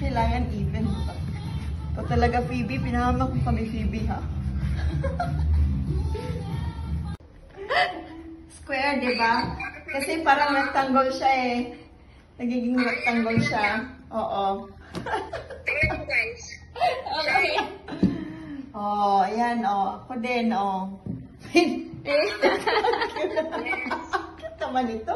Kailangan even. Ito talaga, Phoebe. Pinahamak mo kami, Phoebe, ha? Square, di ba? Kasi parang rectangle siya eh. Nagiging rectangle siya. Oo. Tingnan guys. Okay. Oh, ayan, oh. Ako din, oh. Cute naman ito.